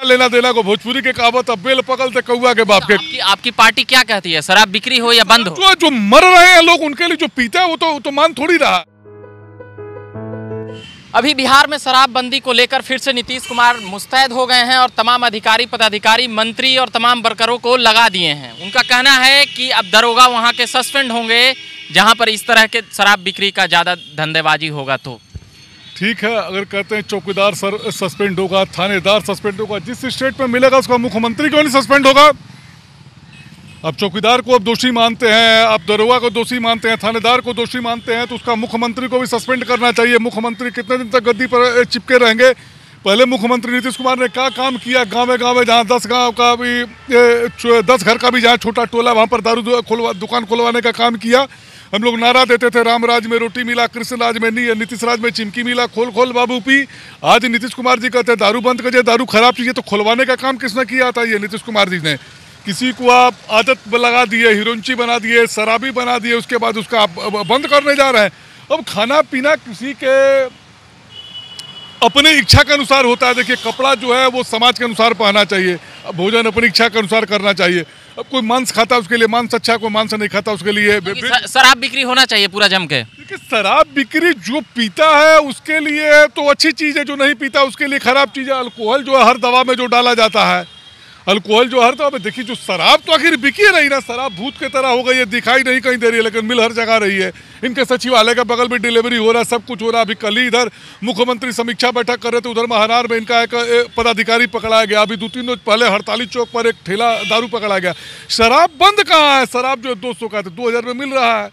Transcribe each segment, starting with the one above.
लेना देना को भोजपुरी के कहावत अब बेल पकल ते कौआ के बाप के आपकी आपकी पार्टी क्या कहती है? शराब बिक्री हो या बंद हो? जो जो मर रहे हैं लोग उनके लिए जो पीता है वो तो तो मान थोड़ी रहा। अभी बिहार में शराबबंदी को लेकर फिर से नीतीश कुमार मुस्तैद हो गए हैं और तमाम अधिकारी पदाधिकारी मंत्री और तमाम वर्करों को लगा दिए हैं। उनका कहना है कि अब दरोगा वहाँ के सस्पेंड होंगे जहाँ पर इस तरह के शराब बिक्री का ज़्यादा धंधेबाजी होगा तो। ठीक है, अगर कहते हैं चौकीदार सर, सस्पेंड होगा, थानेदार सस्पेंड होगा, जिस स्टेट में मिलेगा, उसका मुख्यमंत्री क्यों नहीं सस्पेंड होगा? अब चौकीदार को अब दोषी मानते हैं, अब दरोगा को दोषी मानते हैं, थानेदार को दोषी मानते हैं तो उसका मुख्यमंत्री को भी सस्पेंड करना चाहिए। मुख्यमंत्री कितने दिन तक गद्दी पर चिपके रहेंगे? पहले मुख्यमंत्री नीतीश कुमार ने क्या काम किया? गाँव गाँव में जहाँ दस गाँव का भी दस घर का भी जहाँ छोटा टोला, वहाँ पर दारू दुकान खुलवाने का काम किया। हम लोग नारा देते थे राम राज में रोटी मिला कृष्ण राज में नहीं नीतीश राज में चिमकी मिला, खोल खोल बाबू पी। आज नीतीश कुमार जी कहते हैं, दारू बंद करिए, दारू खराब चीज़ तो खुलवाने का काम किसने किया था? ये नीतीश कुमार जी ने। किसी को आप आदत लगा दिए, हिरोंची बना दिए, शराबी बना दिए, उसके बाद उसका आप बंद करने जा रहे हैं। अब खाना पीना किसी के अपने इच्छा के अनुसार होता है। देखिए, कपड़ा जो है, वो समाज के अनुसार पहनना चाहिए। भोजन अपनी इच्छा के अनुसार करना चाहिए। अब कोई मांस खाता है उसके लिए मांस अच्छा कोई मांस नहीं खाता उसके लिए शराब बिक्री होना चाहिए पूरा जम के। देखिए शराब बिक्री जो पीता है उसके लिए तो अच्छी चीज़ है जो नहीं पीता उसके लिए खराब चीज़ है अल्कोहल जो है हर दवा में जो डाला जाता है। अल्कोहल जो हर में देखिए, जो शराब तो आखिर बिकी रही ना, शराब भूत की तरह हो गई है, दिखाई नहीं कहीं दे रही है, लेकिन मिल हर जगह रही है। इनके सचिवालय के बगल में डिलीवरी हो रहा है, सब कुछ हो रहा है। अभी कल ही इधर मुख्यमंत्री समीक्षा बैठक कर रहे थे, उधर महानार में इनका एक पदाधिकारी पकड़ाया गया। अभी दो तीन रोज पहले हड़ताली चौक पर एक ठेला दारू पकड़ा गया। शराब बंद कहाँ है? शराब जो दो सौ का था दो हज़ार में मिल रहा है।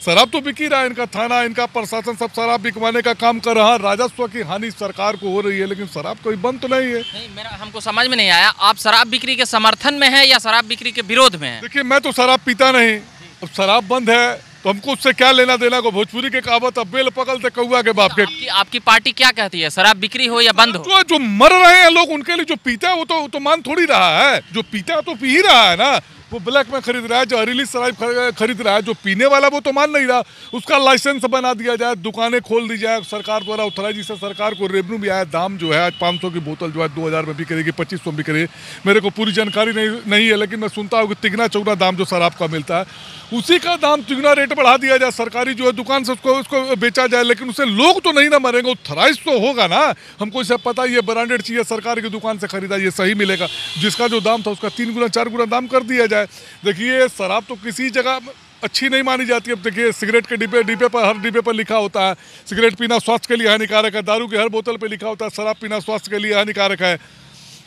शराब तो बिक ही रहा है इनका थाना इनका प्रशासन सब शराब बिकवाने का काम कर रहा है। राजस्व की हानि सरकार को हो रही है लेकिन शराब कोई बंद तो नहीं है। नहीं मेरा हमको समझ में नहीं आया। आप शराब बिक्री के समर्थन में है या शराब बिक्री के विरोध में है? देखिए मैं तो शराब पीता नहीं। अब शराब बंद है तो हमको उससे क्या लेना देना? को भोजपुरी के कहावत अब बेल पकल ते कौआ के बाप के। आपकी आपकी पार्टी क्या कहती है? शराब बिक्री हो या बंद हो? जो जो मर रहे हैं लोग उनके लिए जो पीता है वो तो तो मान थोड़ी रहा है। जो पीता है तो पी ही रहा है ना। वो ब्लैक में खरीद रहा है, जो जहरीली शराब खरीद रहा है, जो पीने वाला वो तो मान नहीं रहा। उसका लाइसेंस बना दिया जाए, दुकानें खोल दी जाए, सरकार द्वारा ऑथराइज जिससे सरकार को रेवेन्यू भी आया, दाम जो है, आज 500 की बोतल जो है 2000 में बिक रही पच्चीस में रही है। मेरे को पूरी जानकारी नहीं नहीं है, लेकिन मैं सुनता हूँ कि तिगना चौगना दाम जो शराब का मिलता है, उसी का दाम तिगना रेट बढ़ा दिया जाए, सरकारी जो है दुकान से उसको उसको बेचा जाए, लेकिन उससे लोग तो नहीं ना मरेंगे ऑथराइज तो होगा ना? हमको इसे पता ये ब्रांडेड है सरकार की दुकान से खरीदा, ये सही मिलेगा। जिसका जो दाम था, उसका तीन गुना, चार गुना दाम कर दिया जाए। देखिए, शराब तो किसी जगह अच्छी नहीं मानी जाती। अब देखिए, सिगरेट के डिब्बे डिब्बे पर, हर डिब्बे पर लिखा होता है, सिगरेट पीना स्वास्थ्य के लिए हानिकारक है। दारू के हर बोतल पर लिखा होता है, शराब पीना स्वास्थ्य के लिए हानिकारक है।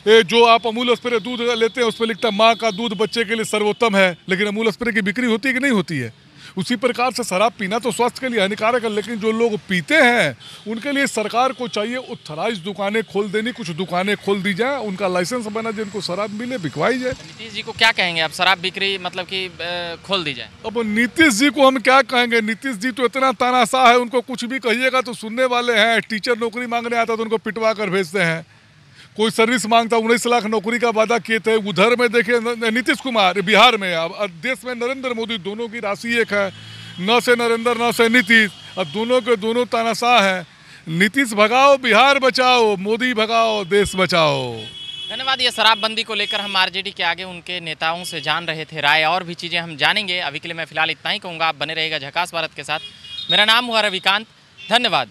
ये जो आप अमूल स्प्रे दूध लेते हैं, उस पर लिखता है, माँ का दूध बच्चे के लिए सर्वोत्तम है, लेकिन अमूल स्प्रे की बिक्री होती है कि नहीं होती है? उसी प्रकार से शराब पीना तो स्वास्थ्य के लिए हानिकारक है लेकिन जो लोग पीते हैं उनके लिए सरकार को चाहिए उत्थराइज दुकानें खोल देनी कुछ दुकानें खोल दी जाए उनका लाइसेंस बना जिनको शराब मिले बिकवाई जाए। नीतीश जी को क्या कहेंगे आप? शराब बिक्री मतलब कि खोल दी जाए। अब नीतीश जी को हम क्या कहेंगे? नीतीश जी तो इतना तानाशाह है उनको कुछ भी कहिएगा तो सुनने वाले हैं टीचर नौकरी मांगने आता तो उनको पिटवा कर भेजते हैं। कोई सर्विस माँगता, उन्नीस लाख नौकरी का वादा किए थे। उधर में देखे नीतीश कुमार, बिहार में। अब देश में नरेंद्र मोदी दोनों की राशि एक है। न से नरेंद्र, न से नीतीश। अब दोनों के दोनों तानाशाह हैं। नीतीश भगाओ, बिहार बचाओ, मोदी भगाओ, देश बचाओ। धन्यवाद, ये शराबबंदी को लेकर हम आरजेडी के आगे उनके नेताओं से जान रहे थे राय। और भी चीज़ें हम जानेंगे। अभी के लिए मैं फ़िलहाल इतना ही कहूँगा। आप बने रहेगा झकास भारत के साथ। मेरा नाम हुआ रविकांत। धन्यवाद।